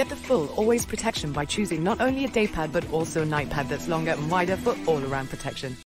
Get the full always protection by choosing not only a day pad but also a night pad that's longer and wider for all around protection.